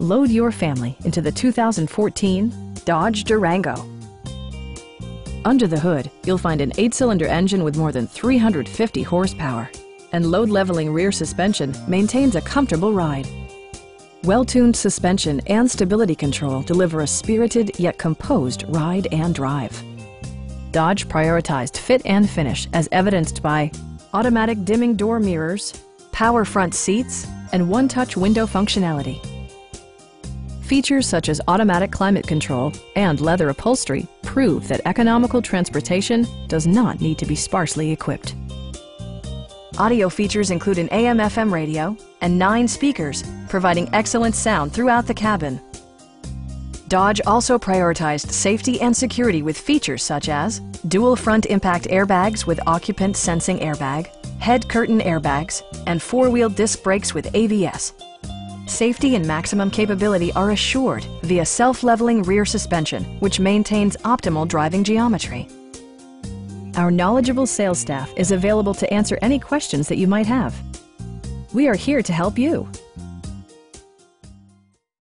Load your family into the 2014 Dodge Durango. Under the hood, you'll find an eight-cylinder engine with more than 350 horsepower, and load-leveling rear suspension maintains a comfortable ride. Well-tuned suspension and stability control deliver a spirited yet composed ride and drive. Dodge prioritized fit and finish as evidenced by automatic dimming door mirrors, power front seats, and one-touch window functionality. Features such as automatic climate control and leather upholstery prove that economical transportation does not need to be sparsely equipped. Audio features include an AM-FM radio and nine speakers, providing excellent sound throughout the cabin. Dodge also prioritized safety and security with features such as dual front impact airbags with occupant sensing airbag, head curtain airbags, and four-wheel disc brakes with ABS. Safety and maximum capability are assured via self-leveling rear suspension, which maintains optimal driving geometry. Our knowledgeable sales staff is available to answer any questions that you might have. We are here to help you.